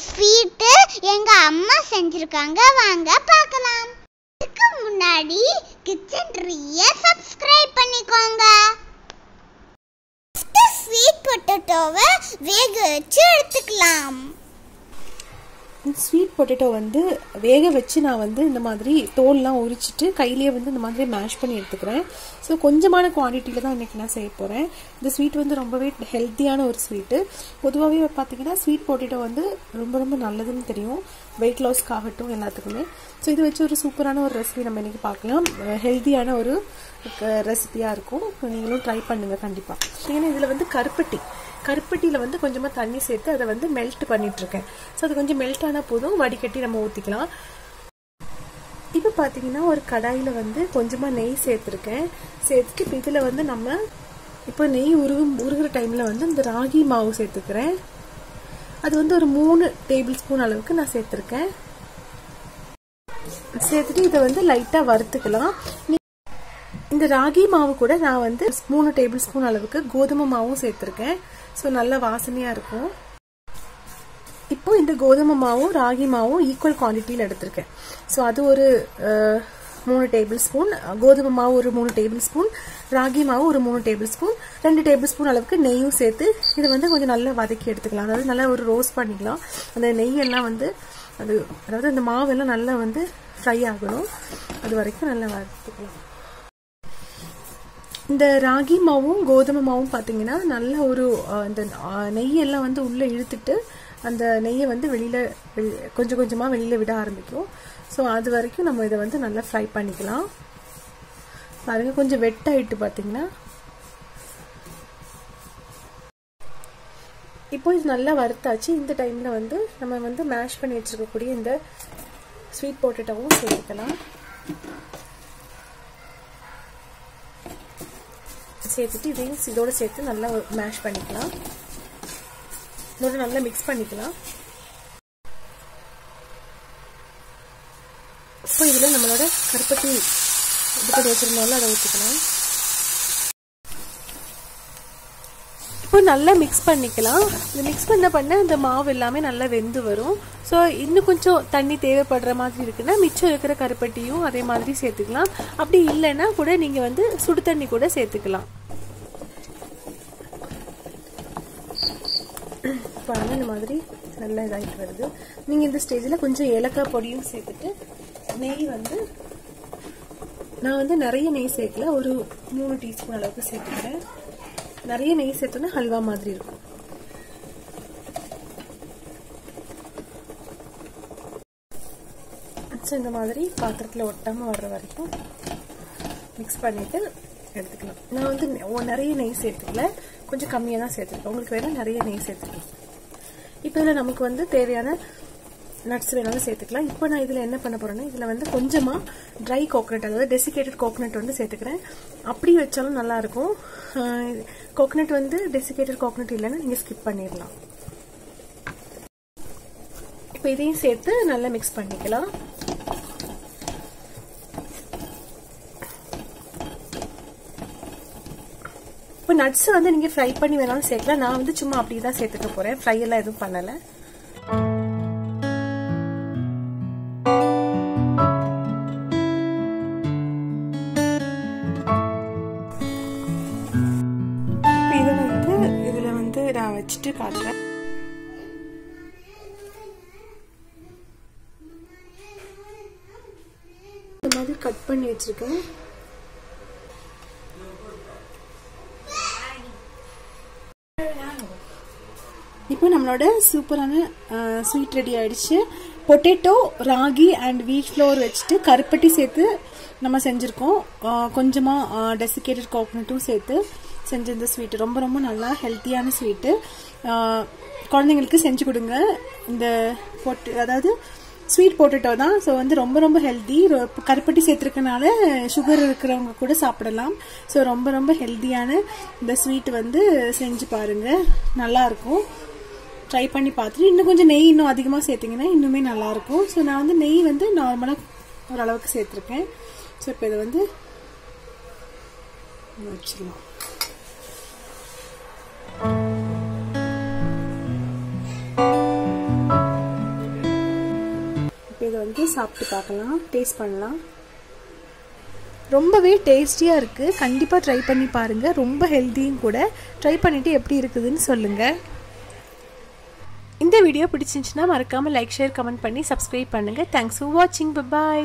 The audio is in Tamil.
ஸ்வீட்டு எங்க அம்மா செஞ்சிருக்காங்க. வாங்க பார்க்கலாம். இதுக்கு முன்னாடி கிச்சன் ட்ரீய சப்ஸ்கிரைப் பண்ணிக்கோங்க. ஸ்வீட் பொட்டேட்டோவை வேக வச்சு எடுத்துக்கலாம். ஸ்வீட் பொட்டேட்டோ வந்து வேக வச்சு நான் வந்து இந்த மாதிரி தோல்லாம் உரிச்சிட்டு கையிலேயே வந்து இந்த மாதிரி மேஷ் பண்ணி எடுத்துக்கிறேன். ஸோ கொஞ்சமான குவான்டிட்டியில் தான் இன்றைக்கி நான் செய்ய போகிறேன் இந்த ஸ்வீட் வந்து ரொம்பவே ஹெல்த்தியான ஒரு ஸ்வீட்டு பொதுவாகவே பார்த்தீங்கன்னா ஸ்வீட் பொட்டேட்டோ வந்து ரொம்ப ரொம்ப நல்லதுன்னு தெரியும். வெயிட் லாஸ்க்காகட்டும் எல்லாத்துக்குமே. ஸோ இது வச்சு ஒரு சூப்பரான ஒரு ரெசிபி நம்ம இன்றைக்கி பார்க்கலாம் ஹெல்த்தியான ஒரு ரெசிபியாக இருக்கும். நீங்களும் ட்ரை பண்ணுங்கள் கண்டிப்பாக ஏன்னா இதில் வந்து கருப்பட்டி. கருப்பட்டியில் வந்து கொஞ்சமாக தண்ணி சேர்த்து அதை வந்து மெல்ட் பண்ணிகிட்ருக்கேன் ஸோ அது கொஞ்சம் மெல்ட் ஆனால் போதும். வடிகட்டி நம்ம ஊற்றிக்கலாம் இப்போ பார்த்தீங்கன்னா ஒரு கடாயில் வந்து கொஞ்சமாக நெய் சேர்த்துருக்கேன். சேர்த்துட்டு இப்போ இதில் வந்து நம்ம இப்போ நெய் உருகும் உருகிற டைமில் வந்து இந்த ராகி மாவு சேர்த்துக்கிறேன். அது வந்து ஒரு மூணு டேபிள் ஸ்பூன் அளவுக்கு நான் சேர்த்துருக்கேன். சேர்த்துட்டு இதை வந்து லைட்டாக வறுத்துக்கலாம். இந்த ராகி மாவு கூட நான் வந்து மூணு டேபிள் ஸ்பூன் அளவுக்கு கோதுமை மாவும் சேர்த்துருக்கேன். ஸோ நல்லா வாசனையாக இருக்கும். இப்போ இந்த கோதுமை மாவும் ராகி மாவும் ஈக்குவல் குவான்டிட்டியில் எடுத்திருக்கேன். ஸோ அது ஒரு மூணு டேபிள் ஸ்பூன் கோதுமை மாவு ஒரு மூணு டேபிள் ஸ்பூன் ராகி மாவு ஒரு மூணு டேபிள் ஸ்பூன் ரெண்டு டேபிள் ஸ்பூன் அளவுக்கு நெய்யும் சேர்த்து இதை வந்து கொஞ்சம் நல்லா வதக்கி எடுத்துக்கலாம். அதாவது நல்லா ஒரு ரோஸ்ட் பண்ணிக்கலாம். அந்த நெய்யெல்லாம் வந்து அது அதாவது அந்த மாவெல்லாம் நல்லா வந்து ஃப்ரை ஆகணும். அது வரைக்கும் நல்லா வதக்கிக்கலாம். இந்த ராகி மாவும் கோதுமை மாவும் பார்த்தீங்கன்னா நல்ல ஒரு இந்த நெய்யெல்லாம் வந்து உள்ளே இழுத்துட்டு அந்த நெய்யை வந்து வெளியில் கொஞ்சம் கொஞ்சமாக வெளியில் விட ஆரம்பிக்கும். ஸோ அது வரைக்கும் நம்ம இதை வந்து நல்லா ஃப்ரை பண்ணிக்கலாம். பாருங்கள் கொஞ்சம் வெட்டாயிட்டு பார்த்தீங்கன்னா இப்போ இது நல்லா வறுத்தாச்சு. இந்த டைமில் வந்து நம்ம வந்து மேஷ் பண்ணி வச்சுருக்கக்கூடிய இந்த ஸ்வீட் பொட்டேட்டோவும் சேர்த்துக்கலாம். சேர்த்துட்டு இதையும் இதோட சேர்த்து நல்லா மேஷ் பண்ணிக்கலாம். இதோட நல்லா மிக்ஸ் பண்ணிக்கலாம். இப்போ இதில் நம்மளோட கருப்பட்டி இது பண்ணி வச்சிருந்தோம்ல அதை ஊற்றிக்கலாம் இப்போ நல்லா மிக்ஸ் பண்ணிக்கலாம். இந்த மிக்ஸ் பண்ண பண்ண இந்த மாவு எல்லாமே நல்லா வெந்து வரும். ஸோ இன்னும் கொஞ்சம் தண்ணி தேவைப்படுற மாதிரி இருக்குன்னா மிச்சம் இருக்கிற கருப்பட்டியும் அதே மாதிரி சேர்த்துக்கலாம். அப்படி இல்லைன்னா கூட நீங்கள் வந்து சுடு தண்ணி கூட சேர்த்துக்கலாம். பாருங்கள் இந்த மாதிரி நல்லா இதாகிட்டு வருது. நீங்கள் இந்த ஸ்டேஜில் கொஞ்சம் ஏலக்காய் பொடியும் சேர்த்துட்டு நெய் வந்து நான் வந்து நிறைய நெய் சேர்க்கல ஒரு மூணு டீஸ்பூன் அளவுக்கு சேர்த்துக்கிறேன். நிறைய நெய் சேர்த்தோன்னா ஹல்வா மாதிரி இருக்கும். இந்த மாதிரி பாத்திரத்தில் ஒட்டாமல் வர்ற வரைக்கும் மிக்ஸ் பண்ணிவிட்டு எடுத்துக்கலாம். நான் வந்து நிறைய நெய் சேர்த்துக்கல. கொஞ்சம் கம்மியாக தான் சேர்த்துருக்கேன் உங்களுக்கு வேணால் நிறைய நெய் சேர்த்துக்கலாம். இப்போ இதில் நமக்கு வந்து தேவையான நட்ஸ் வேணாலும் சேர்த்துக்கலாம். இப்போ நான் இதில் என்ன பண்ண போகிறேன்னா இதில் வந்து கொஞ்சமாக ட்ரை கோகனட் அதாவது டெசிகேட்டட் கோகனட் வந்து சேர்த்துக்கிறேன். அப்படி வச்சாலும் நல்லாயிருக்கும் கோகனட் வந்து டெசிகேட்டட் கோகனட் இல்லைன்னா நீங்கள் ஸ்கிப் பண்ணிடலாம். இப்போ இதையும் சேர்த்து நல்லா மிக்ஸ் பண்ணிக்கலாம். இப்போ நட்ஸ் வந்து நீங்கள் ஃப்ரை பண்ணி வேணாலும் சேர்க்கலாம். நான் வந்து சும்மா அப்படி தான் சேர்த்துக்க போகிறேன் ஃப்ரை எல்லாம் எதுவும் பண்ணலை. இதை வந்து வந்து நான் வச்சுட்டு காட்டுறேன். இந்த மாதிரி கட் பண்ணி வச்சிருக்கேன். இப்போ நம்மளோட சூப்பரான ஸ்வீட் ரெடி ஆயிடுச்சு. Potato ragi and wheat flour வச்சுட்டு கருப்பட்டி சேர்த்து நம்ம செஞ்சுருக்கோம். கொஞ்சமாக டெசிகேட்டட் கோகனட்டும் சேர்த்து செஞ்ச இந்த ஸ்வீட்டு ரொம்ப ரொம்ப நல்லா ஹெல்த்தியான ஸ்வீட்டு குழந்தைங்களுக்கு செஞ்சு கொடுங்க. இந்த பொட்டு அதாவது ஸ்வீட் பொட்டேட்டோ தான். ஸோ வந்து ரொம்ப ரொம்ப ஹெல்த்தி கருப்பட்டி சேர்த்துருக்கனால சுகர் இருக்கிறவங்க கூட சாப்பிடலாம். ஸோ ரொம்ப ரொம்ப ஹெல்த்தியான இந்த ஸ்வீட் வந்து செஞ்சு பாருங்கள் நல்லாயிருக்கும் ட்ரை பண்ணி பார்த்துட்டு இன்னும் கொஞ்சம் நெய் இன்னும் அதிகமாக சேர்த்திங்கன்னா இன்னுமே நல்லாயிருக்கும். ஸோ நான் வந்து நெய் வந்து நார்மலாக ஓரளவுக்கு சேர்த்துருக்கேன். ஸோ இப்போ இதை வந்து வச்சிடலாம். வந்து சாப்பிட்டு பார்க்கலாம். டேஸ்ட் பண்ணலாம். ரொம்பவே டேஸ்டியாக இருக்குது கண்டிப்பாக ட்ரை பண்ணி பாருங்கள் ரொம்ப ஹெல்த்தியும் கூட. ட்ரை பண்ணிவிட்டு எப்படி இருக்குதுன்னு சொல்லுங்கள் இந்த வீடியோ பிடிச்சிருந்துச்சுன்னா மறக்காமல் லைக் ஷேர் கமெண்ட் பண்ணி சப்ஸ்கிரைப் பண்ணுங்கள் தேங்க்ஸ் ஃபார் வாட்சிங் பாய்